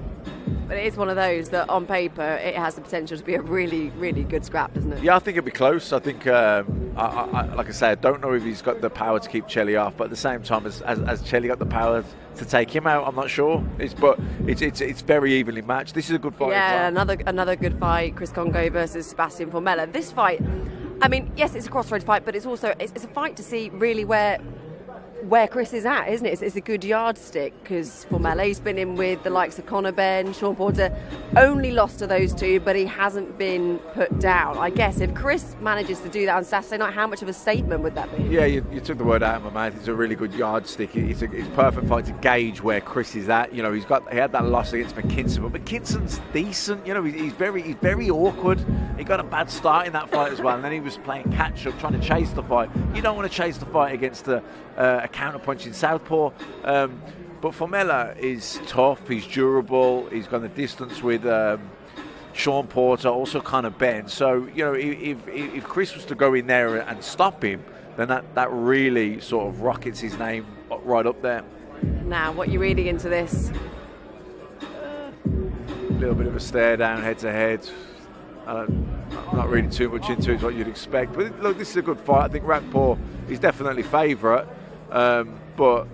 But it is one of those that on paper it has the potential to be a really, really good scrap, doesn't it? Yeah, I think it'll be close. I think, um, I, I, like I say, I don't know if he's got the power to keep Chelli off, but at the same time, as has, has Chelli got the power to take him out? I'm not sure. It's, but it's, it's, it's very evenly matched. This is a good fight. Yeah, another another good fight. Chris Kongo versus Sebastian Formella. This fight I mean, yes, it's a crossroads fight, but it's also it's, it's a fight to see really where where Chris is at, isn't it? It's, it's a good yardstick because Formella, been in with the likes of Conor Benn, Shawn Porter, only lost to those two, but he hasn't been put down. I guess if Chris manages to do that on Saturday night, how much of a statement would that be? Yeah, you, you took the word out of my mouth. It's a really good yardstick. It's a, it's perfect fight to gauge where Chris is at. You know, he's got he had that loss against McKinson, but McKinson's decent. You know, he's, he's very he's very awkward. He got a bad start in that fight as well, and then he was playing catch up, trying to chase the fight. You don't want to chase the fight against the. uh, a counterpunching southpaw. Um, but Formella is tough. He's durable. He's gone the distance with. Um, Shawn Porter, also Conor Benn. So, you know, if, if Chris was to go in there and stop him, then that, that really sort of rockets his name right up there. Now, what are you reading into this? A little bit of a stare down head to head. I'm not reading too much into it, what you'd expect. But look, this is a good fight. I think Riakporhe is definitely favourite. Um, but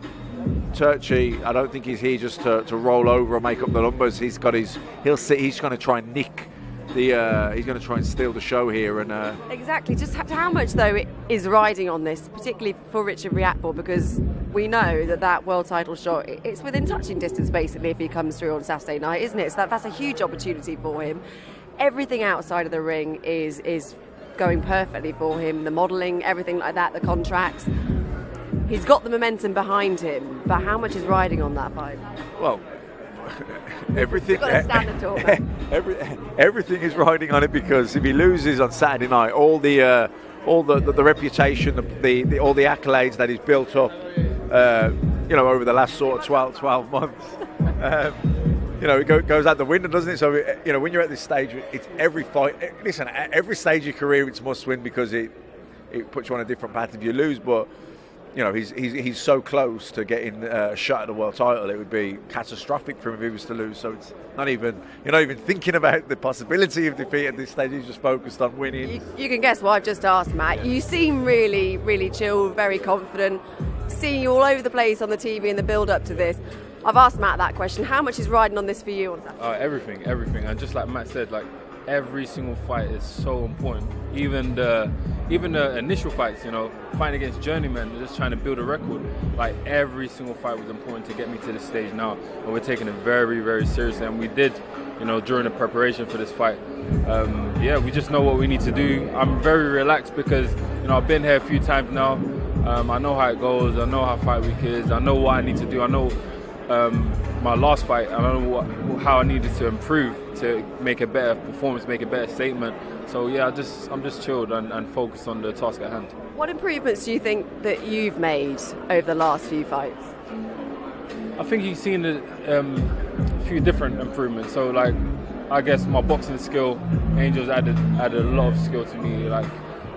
Turchi, I don't think he's here just to, to roll over and make up the numbers. He's got his, he'll sit, he's going to try and nick the, uh, he's going to try and steal the show here. And uh, exactly, just how much though is riding on this, particularly for Richard Riakporhe, because we know that that world title shot, it's within touching distance basically if he comes through on Saturday night, isn't it? So that, that's a huge opportunity for him. Everything outside of the ring is is going perfectly for him. The modelling, everything like that, the contracts he's got the momentum behind him, but how much is riding on that fight? Well, everything. Talk, every, everything is riding on it because if he loses on Saturday night, all the uh, all the, the, the reputation, the, the, the, all the accolades that he's built up, uh, you know, over the last sort of 12, 12 months. Um, you know, it go, goes out the window, doesn't it? So, you know, when you're at this stage, it's every fight. Listen, every stage of your career, it's must win because it it puts you on a different path if you lose. But you know, he's, he's, he's so close to getting uh, a shot at the world title, it would be catastrophic for him if he was to lose. So it's not even, you're not even thinking about the possibility of defeat at this stage. He's just focused on winning. You, you can guess what I've just asked, Matt. You seem really, really chill, very confident, seeing you all over the place on the TV in the build up to this. I've asked Matt that question. How much is riding on this for you? Uh, everything, everything. And just like Matt said, like every single fight is so important. Even the even the initial fights, you know, fighting against journeymen, just trying to build a record. Like every single fight was important to get me to this stage now, and we're taking it very, very seriously. And we did, you know, during the preparation for this fight. Um, yeah, we just know what we need to do. I'm very relaxed because you know I've been here a few times now. Um, I know how it goes. I know how fight week is. I know what I need to do. I know um, my last fight. I don't know what, how I needed to improve to make a better performance, make a better statement. So yeah, I just I'm just chilled and, and focused on the task at hand. What improvements do you think that you've made over the last few fights? I think you've seen a um, few different improvements. So like, I guess my boxing skill, Angels added added a lot of skill to me. Like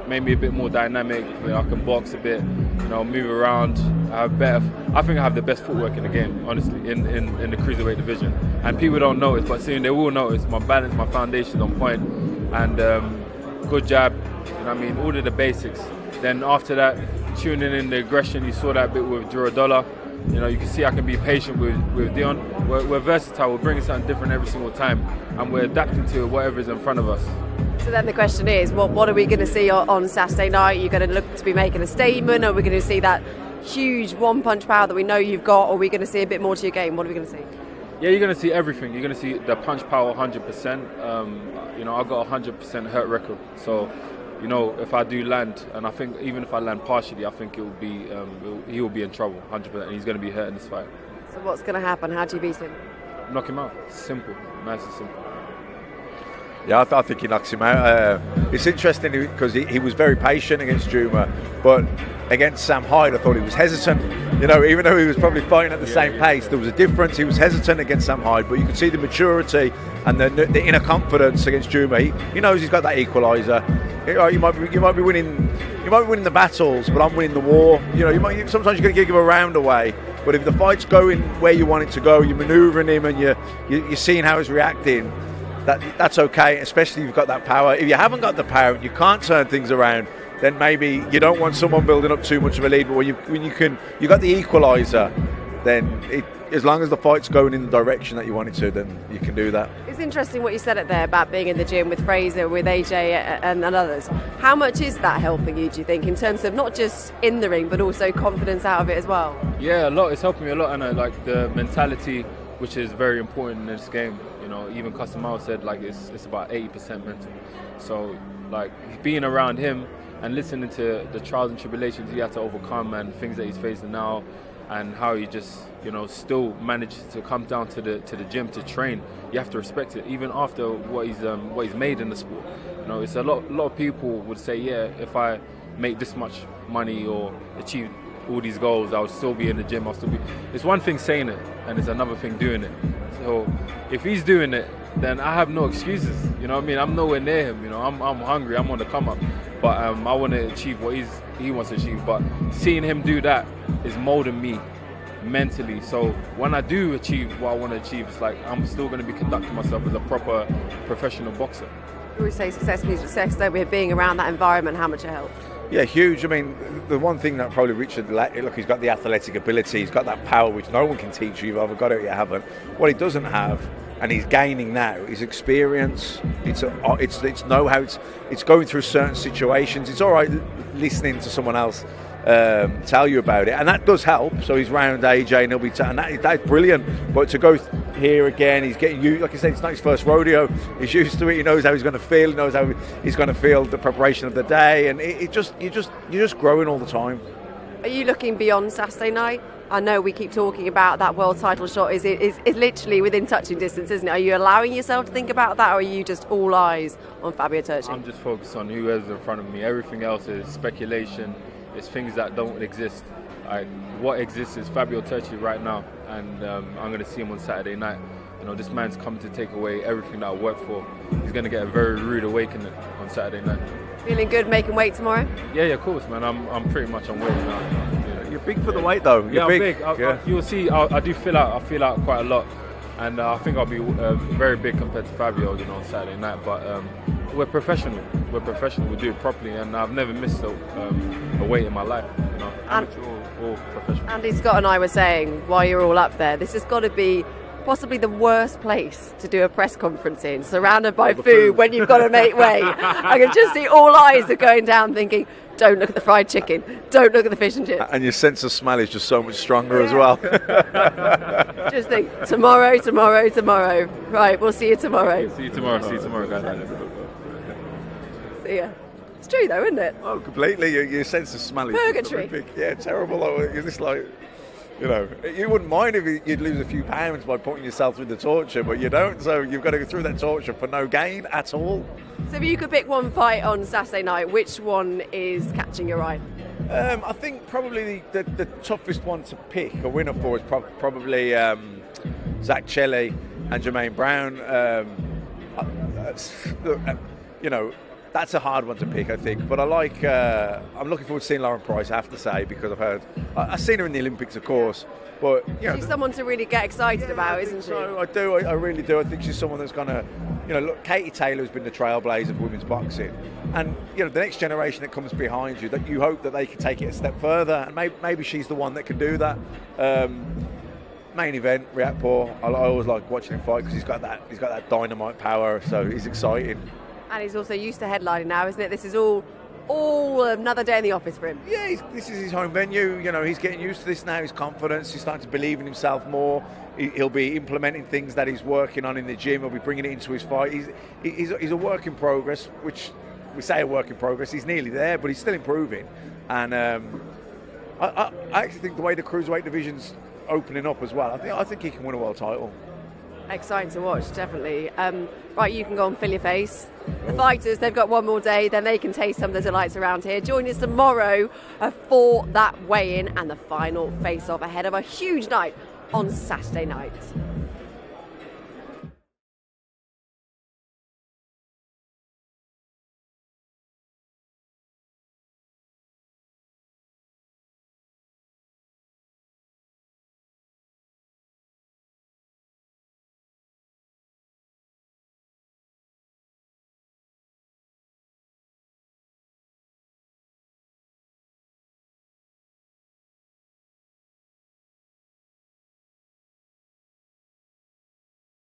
made me a bit more dynamic. You know, I can box a bit, you know, move around. I have better. I think I have the best footwork in the game, honestly, in, in, in the cruiserweight division. And people don't notice, but soon they will notice. My balance, my foundation on point, and um, good jab. You know I mean, all of the basics. Then after that, tuning in the aggression, you saw that bit with Dollar. You know, you can see I can be patient with, with Deion. We're, we're versatile. We're bringing something different every single time, and we're adapting to whatever is in front of us. So then the question is, what what are we going to see on, on Saturday night? Are you going to look to be making a statement? Are we going to see that huge one punch power that we know you've got? Or are we going to see a bit more to your game? What are we going to see? Yeah, you're going to see everything. You're going to see the punch power 100%. Um, you know, I've got a 100% hurt record. So, you know, if I do land, and I think even if I land partially, I think it will be um, he will be in trouble 100%. And he's going to be hurt in this fight. So what's going to happen? How do you beat him? Knock him out. Simple. Nice and simple. Yeah, I, th- I think he knocks him out. Uh, it's interesting because he, he was very patient against Jumah, but against Sam Hyde, I thought he was hesitant. You know, even though he was probably fighting at the Yeah, same yeah. pace, there was a difference. He was hesitant against Sam Hyde, but you could see the maturity and the, the inner confidence against Jumah. He, he knows he's got that equaliser. You, know, you might be, you might be winning, you might be winning the battles, but I'm winning the war. You know, you might sometimes you're going to give him a round away. But if the fight's going where you want it to go, you're manoeuvring him and you're, you- you're seeing how he's reacting that that's okay, especially if you've got that power. If you haven't got the power and you can't turn things around, then maybe you don't want someone building up too much of a lead. But when you when you can, you got the equaliser, then it, as long as the fight's going in the direction that you want it to, then you can do that. It's interesting what you said it there about being in the gym with Fraser, with AJ, uh, and, and others. How much is that helping you, do you think, in terms of not just in the ring, but also confidence out of it as well? Yeah, a lot. It's helping me a lot, and I like the mentality, which is very important in this game. Know, even Cus D'Amato said like it's it's about eighty percent mental. So like being around him and listening to the trials and tribulations he had to overcome and things that he's facing now, and how he just you know still managed to come down to the to the gym to train. You have to respect it, even after what he's um, what he's made in the sport. You know, it's a lot. A lot of people would say, yeah, if I make this much money or achieve all these goals, I'll still be in the gym. I'll still be. It's one thing saying it, and it's another thing doing it. So if he's doing it, then I have no excuses. You know what I mean? I'm nowhere near him. You know, I'm, I'm hungry. I'm on the come up, but um, I want to achieve what he's he wants to achieve. But seeing him do that is molding me mentally. So when I do achieve what I want to achieve, it's like I'm still going to be conducting myself as a proper professional boxer. We always say success means success, don't we? Being around that environment, how much it helps. Yeah, huge. I mean, the one thing that probably Richard, look, he's got the athletic ability, he's got that power which no one can teach you. You've either got it or you haven't. What he doesn't have, and he's gaining now, is experience. It's a, it's it's know how it's it's going through certain situations. It's all right listening to someone else um, tell you about it, and that does help. So he's round AJ, and he'll be t- and that, that's brilliant. But to go th- here again, he's getting you. Like I said, it's not his first rodeo. He's used to it. He knows how he's going to feel. He knows how he's going to feel the preparation of the day, and it, it just you just you're just growing all the time. Are you looking beyond Saturday night? I know we keep talking about that world title shot. Is it is, is literally within touching distance, isn't it? Are you allowing yourself to think about that, or are you just all eyes on Fabio Turchi? I'm just focused on who is in front of me. Everything else is speculation. It's things that don't exist. Like what exists is Fabio Turchi right now, and um, I'm going to see him on Saturday night. You know, this man's come to take away everything that I worked for. He's going to get a very rude awakening on Saturday night. Feeling good, making weight tomorrow? Yeah, yeah, of course, man. I'm, I'm pretty much on weight now. You're big for the weight, though. You're yeah, I'm big. big. I, Yeah. I, you'll see. I, I do feel out. I feel out quite a lot, and uh, I think I'll be uh, very big compared to Fabio, you know, on Saturday night. But um, we're professional. We're professional. We do it properly, and I've never missed a, um, a weight in my life. You know, And- or, or professional. Andy Scott and I were saying while you're all up there, this has got to be possibly the worst place to do a press conference in, surrounded by food, food. when you've got to make way. I can just see all eyes are going down, thinking, "Don't look at the fried chicken. Don't look at the fish and chips." And your sense of smell is just so much stronger as well. Just think, tomorrow, tomorrow, tomorrow. Right, we'll see you tomorrow. See you tomorrow. See you tomorrow, guys. See ya. It's true though, isn't it? Oh, completely. Your, your sense of smell is Purgatory. horrific. Yeah, terrible. though. You're like, you know, you wouldn't mind if you- you'd lose a few pounds by putting yourself through the torture, but you don't. So you've got to go through that torture for no gain at all. So if you could pick one fight on Saturday night, which one is catching your eye? Um, I think probably the, the, the toughest one to pick a winner for is prob probably um, Zach Chelli and Jermaine Brown. Um, uh, uh, you know, that's a hard one to pick, I think. But I like. Uh, I'm looking forward to seeing Lauren Price. I have to say because I've heard. I, I've seen her in the Olympics, of course. But you know, She's someone to really get excited about, isn't she? so I do. I, I really do. I think she's someone that's going to you know, look, Katie Taylor has been the trailblazer of women's boxing, and you know, the next generation that comes behind you, that you hope that they can take it a step further, and maybe, maybe she's the one that can do that. Um, main event. I, I always like watching him fight because he's got that he's got that dynamite power, so he's exciting. And he's also used to headlining now, isn't it? This is all all another day in the office for him. Yeah, this is his home venue. You know, he's getting used to this now. His confidence. He's starting to believe in himself more. He, will be implementing things that he's working on in the gym. He'll be bringing it into his fight. He's, he's, he's a work in progress, which we say a work in progress. He's nearly there, but he's still improving. And um, I, I, I actually think the way the cruiserweight division's opening up as well, I think I think he can win a world title. Exciting to watch, definitely. Um, right, you can go and fill your face. The fighters, they've got one more day, then they can taste some of the delights around here. Join us tomorrow uh, for that weigh in and the final face off ahead of a huge night on Saturday night.